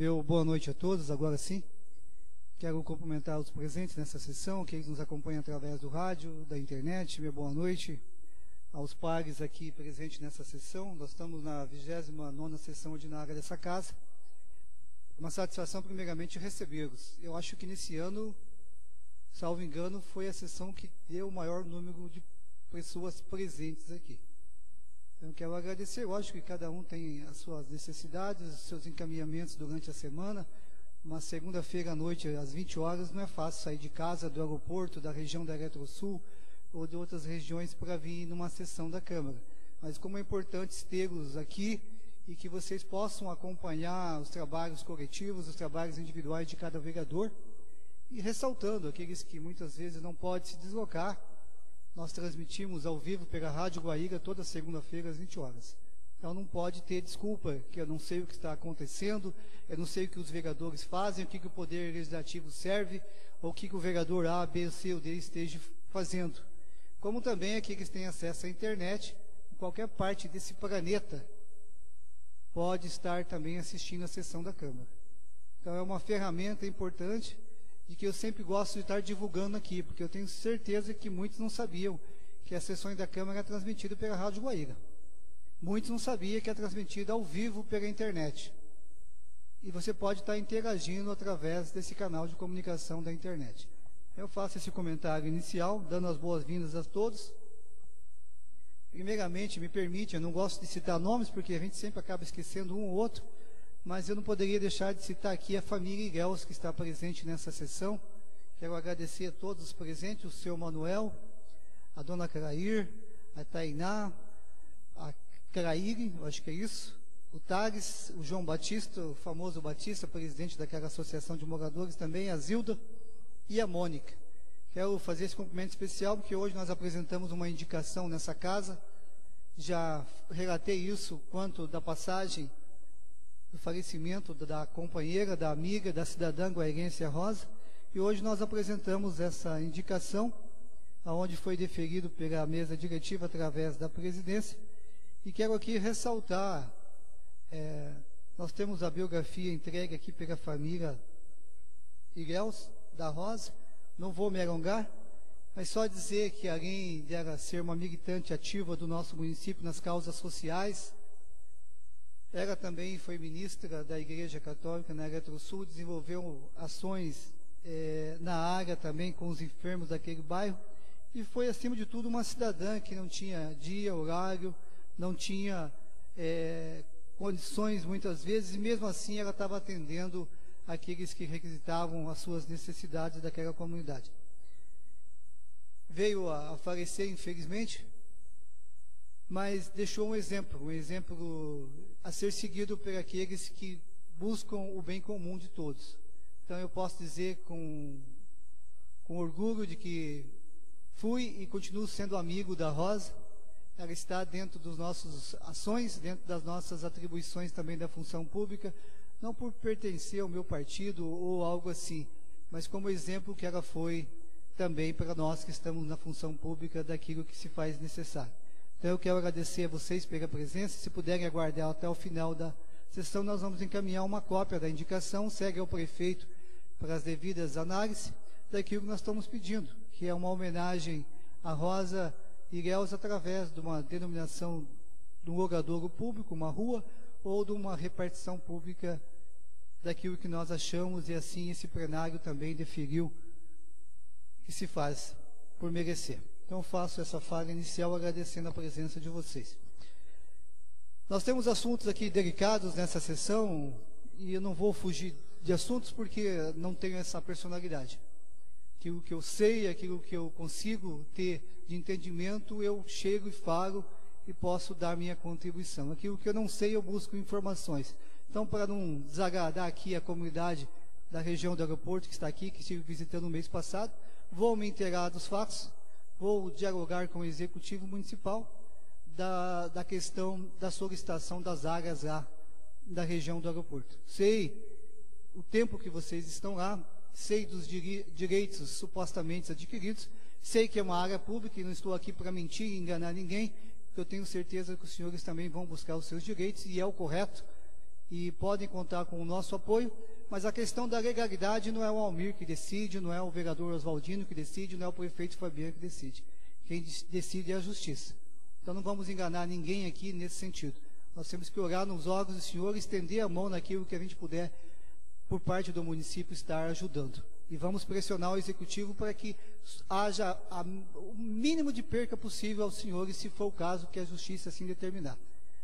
Meu boa noite a todos, agora sim. Quero cumprimentar os presentes nessa sessão, que nos acompanham através do rádio, da internet. Meu boa noite aos pares aqui presentes nessa sessão. Nós estamos na 29ª sessão ordinária dessa casa. Uma satisfação, primeiramente, recebê-los. Eu acho que nesse ano, salvo engano, foi a sessão que deu o maior número de pessoas presentes aqui. Então, quero agradecer. Lógico que cada um tem as suas necessidades, os seus encaminhamentos durante a semana. Uma segunda-feira à noite, às 20 horas, não é fácil sair de casa, do aeroporto, da região da Eletrosul ou de outras regiões para vir numa sessão da Câmara. Mas como é importante tê-los aqui e que vocês possam acompanhar os trabalhos coletivos, os trabalhos individuais de cada vereador, e ressaltando aqueles que muitas vezes não podem se deslocar, nós transmitimos ao vivo pela Rádio Guaíra toda segunda-feira às 20 horas. Então não pode ter desculpa que eu não sei o que está acontecendo, eu não sei o que os vereadores fazem, o que, que o Poder Legislativo serve, ou o que, que o vereador A, B, C ou D esteja fazendo. Como também aqueles que têm acesso à internet, em qualquer parte desse planeta, pode estar também assistindo a sessão da Câmara. Então é uma ferramenta importante de que eu sempre gosto de estar divulgando aqui, porque eu tenho certeza que muitos não sabiam que as sessões da Câmara é transmitida pela Rádio Guaíra. Muitos não sabiam que é transmitida ao vivo pela internet. E você pode estar interagindo através desse canal de comunicação da internet. Eu faço esse comentário inicial, dando as boas-vindas a todos. Primeiramente, me permite, eu não gosto de citar nomes, porque a gente sempre acaba esquecendo um ou outro, mas eu não poderia deixar de citar aqui a família Iguels, que está presente nessa sessão. Quero agradecer a todos os presentes, o seu Manuel, a dona Crair, a Tainá, a Craire, acho que é isso, o Tares, o João Batista, o famoso Batista, presidente daquela associação de moradores também, a Zilda e a Mônica. Quero fazer esse cumprimento especial porque hoje nós apresentamos uma indicação nessa casa. Já relatei isso quanto da passagem do falecimento da companheira, da amiga, da cidadã guairense Rosa. E hoje nós apresentamos essa indicação, aonde foi deferido pela mesa diretiva através da presidência. E quero aqui ressaltar, é, nós temos a biografia entregue aqui pela família Irels da Rosa. Não vou me alongar, mas só dizer que além dela ser uma militante ativa do nosso município nas causas sociais, ela também foi ministra da Igreja Católica na Eletrosul, desenvolveu ações é, na área também com os enfermos daquele bairro e foi, acima de tudo, uma cidadã que não tinha dia, horário, não tinha é, condições muitas vezes, e mesmo assim ela estava atendendo aqueles que requisitavam as suas necessidades daquela comunidade. Veio a, a falecer, infelizmente, mas deixou um exemplo, um exemplo a ser seguido por aqueles que buscam o bem comum de todos. Então eu posso dizer com, com orgulho de que fui e continuo sendo amigo da Rosa. Ela está dentro dos nossos ações, dentro das nossas atribuições também da função pública, não por pertencer ao meu partido ou algo assim, mas como exemplo que ela foi também para nós que estamos na função pública daquilo que se faz necessário. Então eu quero agradecer a vocês pela presença. Se puderem aguardar até o final da sessão, nós vamos encaminhar uma cópia da indicação, segue ao prefeito para as devidas análises daquilo que nós estamos pedindo, que é uma homenagem à Rosa Irels através de uma denominação de um logradouro público, uma rua, ou de uma repartição pública daquilo que nós achamos, e assim esse plenário também deferiu que se faz por merecer. Então faço essa fala inicial agradecendo a presença de vocês. Nós temos assuntos aqui delicados nessa sessão e eu não vou fugir de assuntos porque não tenho essa personalidade. Aquilo que eu sei, aquilo que eu consigo ter de entendimento, eu chego e falo e posso dar minha contribuição. Aquilo que eu não sei, eu busco informações. Então, para não desagradar aqui a comunidade da região do aeroporto que está aqui, que estive visitando no mês passado, vou me inteirar dos fatos vou dialogar com o executivo municipal da, da questão da solicitação das áreas lá da região do aeroporto. Sei o tempo que vocês estão lá, sei dos direitos supostamente adquiridos, sei que é uma área pública e não estou aqui para mentir e enganar ninguém, porque eu tenho certeza que os senhores também vão buscar os seus direitos e é o correto. e podem contar com o nosso apoio, mas a questão da legalidade não é o Almir que decide, não é o vereador Oswaldino que decide, não é o prefeito Fabiano que decide. Quem decide é a justiça. Então não vamos enganar ninguém aqui nesse sentido. Nós temos que orar nos olhos do Senhor, estender a mão naquilo que a gente puder, por parte do município, estar ajudando. E vamos pressionar o executivo para que haja a, o mínimo de perca possível aos senhores, se for o caso que a justiça assim determinar.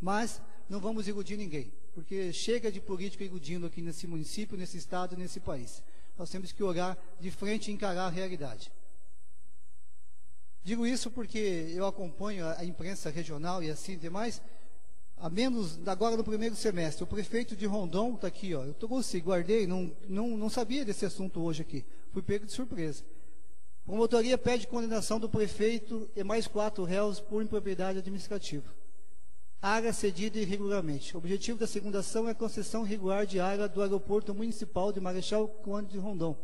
Mas não vamos iludir ninguém, porque chega de político iludindo aqui nesse município, nesse estado, nesse país. Nós temos que olhar de frente e encarar a realidade. Digo isso porque eu acompanho a imprensa regional e assim demais, a menos agora no primeiro semestre. O prefeito de Rondon está aqui, ó. Eu trouxe, guardei, não, não, não sabia desse assunto hoje aqui. Fui pego de surpresa. Promotoria pede condenação do prefeito e mais quatro réus por impropriedade administrativa. Área cedida irregularmente. O objetivo da segunda ação é a concessão regular de área do aeroporto municipal de Marechal Conde de Rondon. O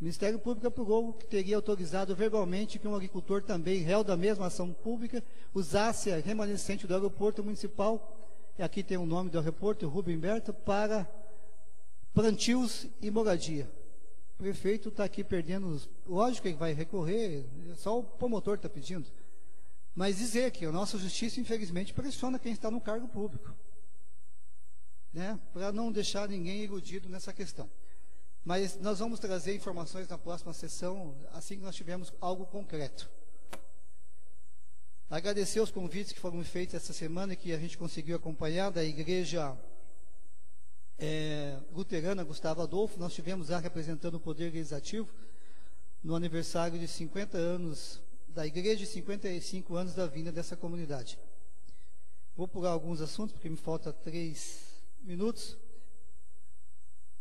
Ministério Público apurou que teria autorizado verbalmente que um agricultor também réu da mesma ação pública usasse a remanescente do aeroporto municipal, aqui tem o nome do aeroporto, Rubem Berta, para plantios e moradia. O prefeito está aqui perdendo, lógico que vai recorrer, só o promotor está pedindo. Mas dizer que a nossa justiça, infelizmente, pressiona quem está no cargo público. Né? Para não deixar ninguém iludido nessa questão. Mas nós vamos trazer informações na próxima sessão, assim que nós tivermos algo concreto. Agradecer os convites que foram feitos essa semana e que a gente conseguiu acompanhar da igreja é, luterana Gustavo Adolfo. Nós tivemos lá representando o Poder Legislativo no aniversário de 50 anos da igreja e 55 anos da vinda dessa comunidade. Vou pular alguns assuntos, porque me falta três minutos.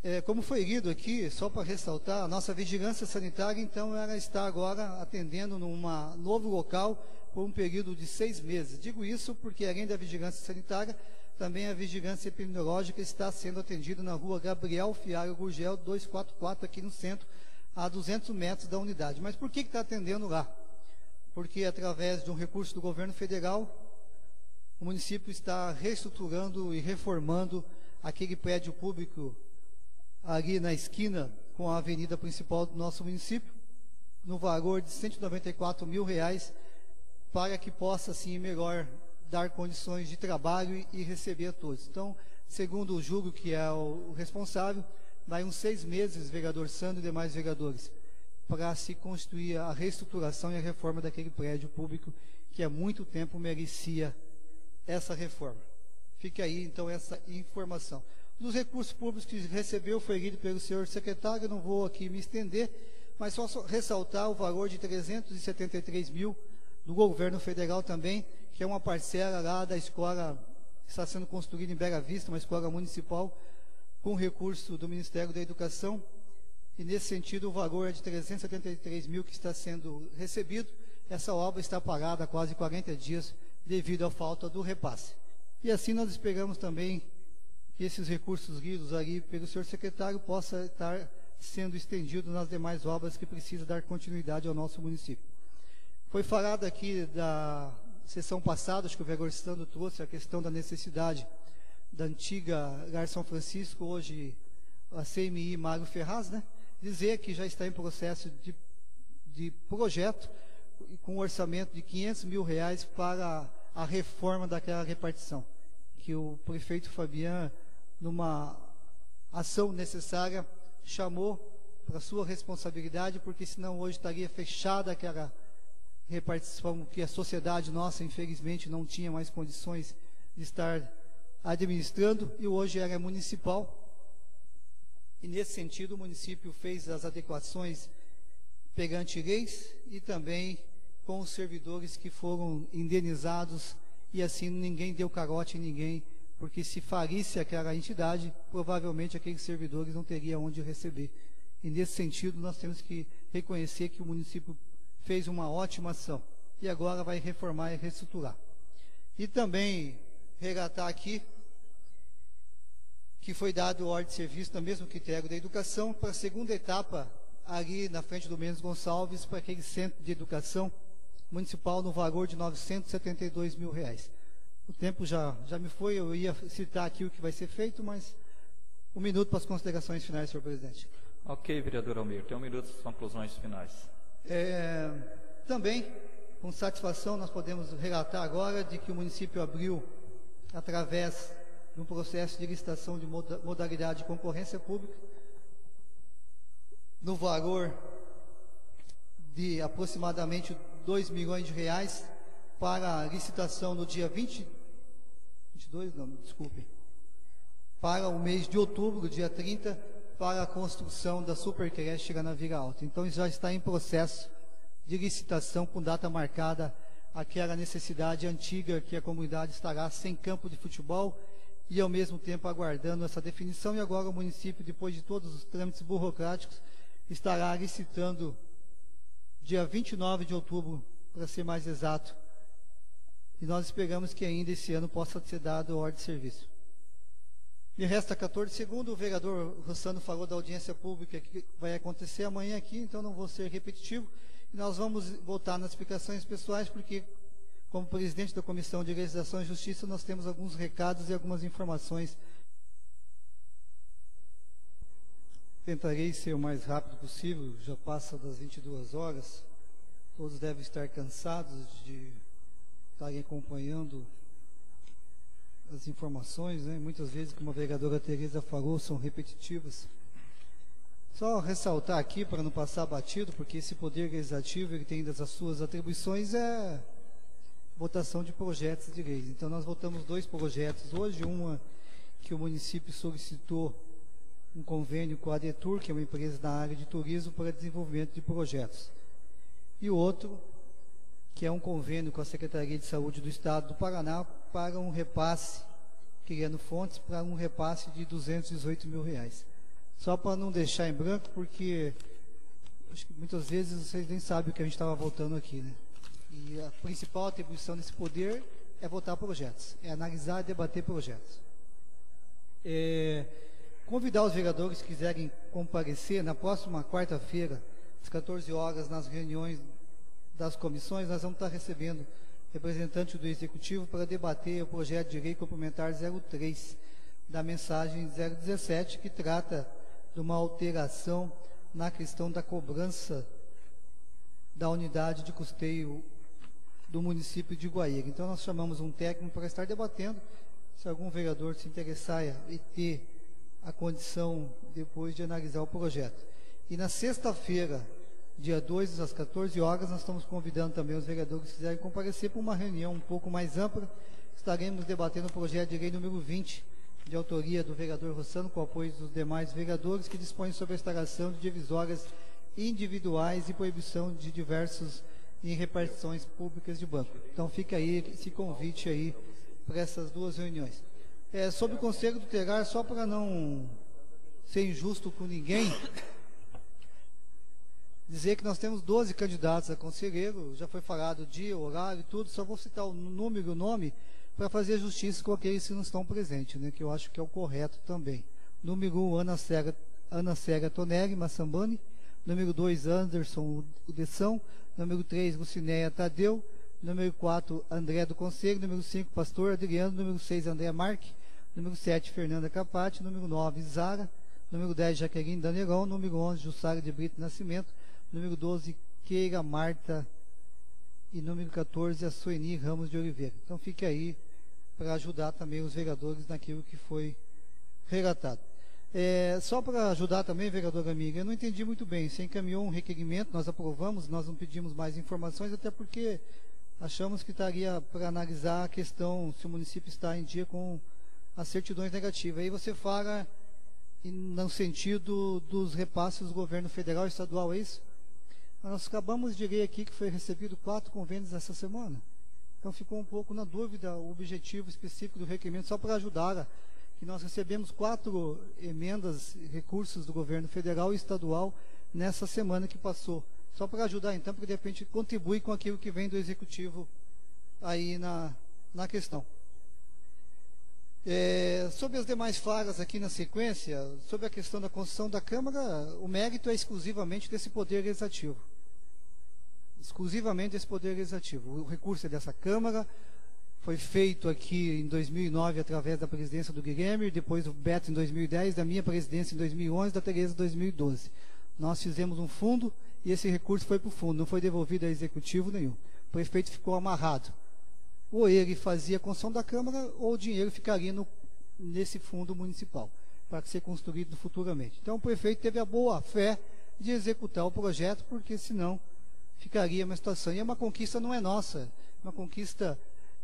É, como foi lido aqui, só para ressaltar, a nossa vigilância sanitária, então, ela está agora atendendo num novo local por um período de seis meses. Digo isso porque, além da vigilância sanitária, também a vigilância epidemiológica está sendo atendida na rua Gabriel Fiaga Gurgel 244, aqui no centro, a 200 metros da unidade. Mas por que está atendendo lá? Porque, através de um recurso do governo federal, o município está reestruturando e reformando aquele prédio público ali na esquina com a avenida principal do nosso município, no valor de 194 mil reais, para que possa, assim, melhor dar condições de trabalho e receber a todos. Então, segundo o julgo que é o responsável, vai uns seis meses, vereador Sandro e demais vereadores, para se construir a reestruturação e a reforma daquele prédio público que há muito tempo merecia essa reforma. Fique aí, então, essa informação dos recursos públicos que recebeu foi lido pelo senhor secretário, não vou aqui me estender, mas só ressaltar o valor de 373 mil do governo federal também, que é uma parcela lá da escola que está sendo construída em Bela Vista, uma escola municipal, com recurso do Ministério da Educação, e nesse sentido o valor é de 373 mil que está sendo recebido. Essa obra está parada há quase 40 dias devido à falta do repasse. E assim nós esperamos também que esses recursos lidos ali pelo senhor secretário possa estar sendo estendido nas demais obras que precisa dar continuidade ao nosso município. Foi falado aqui da sessão passada, acho que o vereador Stando trouxe a questão da necessidade da antiga Gar São Francisco, hoje a CMI Mário Ferraz, né? Dizer que já está em processo de, de projeto com um orçamento de 500 mil reais para a reforma daquela repartição, que o prefeito Fabian numa ação necessária, chamou para sua responsabilidade, porque senão hoje estaria fechada aquela repartição que a sociedade nossa, infelizmente, não tinha mais condições de estar administrando, e hoje era municipal. E nesse sentido, o município fez as adequações perante leis e também com os servidores que foram indenizados, e assim ninguém deu carote em ninguém porque se falisse aquela entidade, provavelmente aqueles servidores não teriam onde receber. E nesse sentido, nós temos que reconhecer que o município fez uma ótima ação e agora vai reformar e reestruturar. E também relatar aqui que foi dado ordem de serviço no mesmo critério da educação para a segunda etapa ali na frente do Menos Gonçalves para aquele centro de educação municipal no valor de 972 mil reais. O tempo já, já me foi, eu ia citar aqui o que vai ser feito, mas um minuto para as considerações finais, senhor presidente. Ok, vereador Almir, tem um minuto para as conclusões finais. É, também, com satisfação, nós podemos relatar agora de que o município abriu, através de um processo de licitação de modalidade de concorrência pública, no valor de aproximadamente 2 milhões de reais, para a licitação no dia 20, 22, não, desculpe, para o mês de outubro, dia 30, para a construção da supercreche na Vila Alta. Então já está em processo de licitação com data marcada aquela necessidade antiga que a comunidade estará sem campo de futebol e ao mesmo tempo aguardando essa definição e agora o município, depois de todos os trâmites burocráticos, estará licitando dia 29 de outubro, para ser mais exato, e nós esperamos que ainda esse ano possa ser dado ordem de serviço. Me resta 14 segundos, o vereador Rossano falou da audiência pública que vai acontecer amanhã aqui, então não vou ser repetitivo. E nós vamos voltar nas explicações pessoais, porque, como presidente da Comissão de Legislação e Justiça, nós temos alguns recados e algumas informações. Tentarei ser o mais rápido possível, já passa das 22 horas. Todos devem estar cansados de estarem acompanhando as informações, né? muitas vezes, como a vereadora Tereza falou, são repetitivas. Só ressaltar aqui, para não passar batido, porque esse poder legislativo ele tem das suas atribuições, é votação de projetos de leis. Então, nós votamos dois projetos hoje, uma que o município solicitou um convênio com a Detur, que é uma empresa da área de turismo, para desenvolvimento de projetos. E outro, que é um convênio com a Secretaria de Saúde do Estado do Paraná para um repasse, criando fontes para um repasse de 218 mil reais. Só para não deixar em branco, porque acho que muitas vezes vocês nem sabem o que a gente estava votando aqui, né? E a principal atribuição desse poder é votar projetos, é analisar e debater projetos. É, convidar os vereadores que quiserem comparecer na próxima quarta-feira, às 14 horas, nas reuniões das comissões, nós vamos estar recebendo representante do Executivo para debater o projeto de lei complementar 03 da mensagem 017, que trata de uma alteração na questão da cobrança da unidade de custeio do município de Guaíra. Então, nós chamamos um técnico para estar debatendo. Se algum vereador se interessar e ter a condição depois de analisar o projeto. E na sexta-feira, dia 2, às 14 horas, nós estamos convidando também os vereadores que quiserem comparecer para uma reunião um pouco mais ampla. Estaremos debatendo o projeto de lei número 20, de autoria do vereador Rossano, com apoio dos demais vereadores, que dispõe sobre a instalação de divisórias individuais e proibição de diversos em repartições públicas de banco. Então fica aí esse convite aí para essas duas reuniões. É, sobre o Conselho Tutelar, só para não ser injusto com ninguém, dizer que nós temos 12 candidatos a conselheiro, já foi falado dia, horário e tudo, só vou citar o número e o nome para fazer justiça com aqueles que não estão presentes, né, que eu acho que é o correto também. Número 1, um, Ana Cega, Ana Cega Tonelli Massambani. Número 2, Anderson Udeção. Número 3, Lucinéia Tadeu. Número 4, André do Conselho. Número 5, Pastor Adriano. Número 6, André Marque. Número 7, Fernanda Capati. Número 9, Zara. Número 10, Jaqueline Danelão. Número 11, Jussara de Brito Nascimento. Número 12, Keira Marta. E número 14, a Sueni Ramos de Oliveira. Então fique aí para ajudar também os vereadores naquilo que foi relatado. É, só para ajudar também, vereadora amiga, eu não entendi muito bem. Você encaminhou um requerimento, nós aprovamos, nós não pedimos mais informações, até porque achamos que estaria para analisar a questão se o município está em dia com as certidões negativas. Aí você fala no sentido dos repasses do governo federal e estadual, é isso? Nós acabamos de ler aqui que foi recebido quatro convênios essa semana. Então ficou um pouco na dúvida o objetivo específico do requerimento, só para ajudar, que nós recebemos quatro emendas, recursos do governo federal e estadual nessa semana que passou. Só para ajudar então, porque de repente contribui com aquilo que vem do executivo aí na, na questão. É, sobre as demais falhas aqui na sequência, sobre a questão da construção da Câmara, o mérito é exclusivamente desse Poder Legislativo. Exclusivamente desse Poder Legislativo. O recurso é dessa Câmara, foi feito aqui em 2009 através da presidência do Guilherme, depois do Beto em 2010, da minha presidência em 2011, da Tereza em 2012. Nós fizemos um fundo e esse recurso foi para o fundo, não foi devolvido a executivo nenhum. O prefeito ficou amarrado. Ou ele fazia a construção da Câmara, ou o dinheiro ficaria no, nesse fundo municipal, para ser construído futuramente. Então o prefeito teve a boa fé de executar o projeto, porque senão ficaria uma situação. E uma conquista não é nossa, uma conquista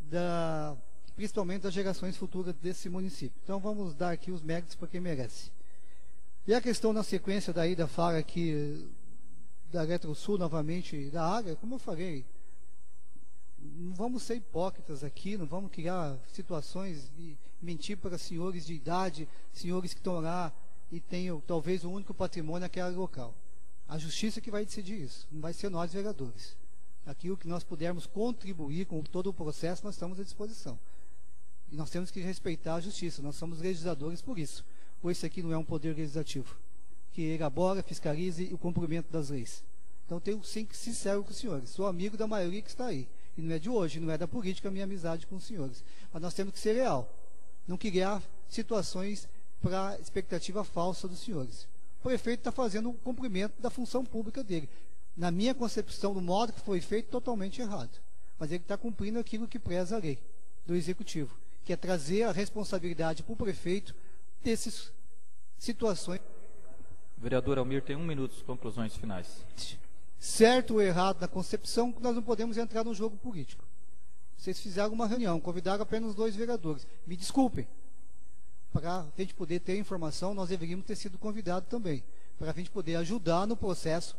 da, principalmente das gerações futuras desse município. Então vamos dar aqui os méritos para quem merece. E a questão na sequência daí da fala aqui da Retrosul novamente da área, como eu falei, não vamos ser hipócritas aqui, não vamos criar situações de mentir para senhores de idade, senhores que estão lá e têm talvez o único patrimônio naquela local. A justiça que vai decidir isso, não vai ser nós vereadores. Aquilo que nós pudermos contribuir com todo o processo, nós estamos à disposição. E nós temos que respeitar a justiça, nós somos legisladores por isso. Ou esse aqui não é um poder legislativo, que elabora, fiscalize o cumprimento das leis. Então tenho sim que ser sincero com os senhores. Sou amigo da maioria que está aí. E não é de hoje, não é da política a minha amizade com os senhores. Mas nós temos que ser real. Não criar situações para expectativa falsa dos senhores. O prefeito está fazendo o cumprimento da função pública dele na minha concepção, do modo que foi feito, totalmente errado. Mas ele está cumprindo aquilo que preza a lei do Executivo, que é trazer a responsabilidade para o prefeito dessas situações. Vereador Almir tem um minuto conclusões finais. Certo ou errado na concepção, nós não podemos entrar no jogo político. Vocês fizeram uma reunião, convidaram apenas dois vereadores. Me desculpem. Para a gente poder ter informação, nós deveríamos ter sido convidados também. Para a gente poder ajudar no processo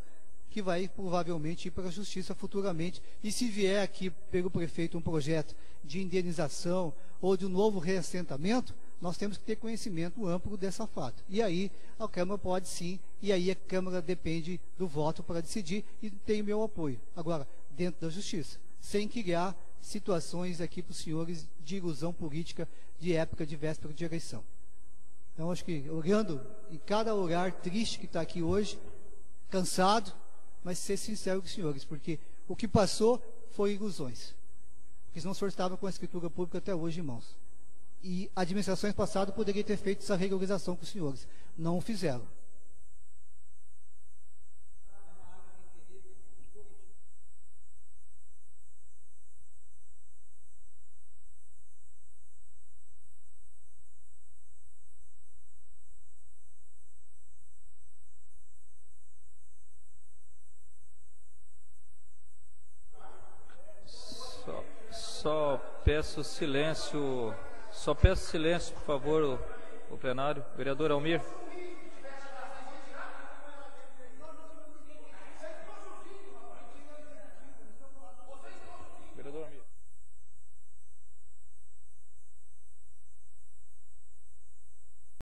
que vai provavelmente ir para a justiça futuramente. E se vier aqui pelo prefeito um projeto de indenização ou de um novo reassentamento, nós temos que ter conhecimento amplo dessa fato. E aí a Câmara pode sim, e aí a Câmara depende do voto para decidir e tem meu apoio. Agora, dentro da justiça, sem criar situações aqui para os senhores de ilusão política de época de véspera de eleição. Então, acho que olhando em cada olhar triste que está aqui hoje, cansado, mas ser sincero com os senhores, porque o que passou foi ilusões. Porque senão o senhor estava com a escritura pública até hoje em mãos. E administrações passadas poderiam ter feito essa regularização com os senhores. Não o fizeram. Peço silêncio, só peço silêncio, por favor, o, o plenário. Vereador Almir.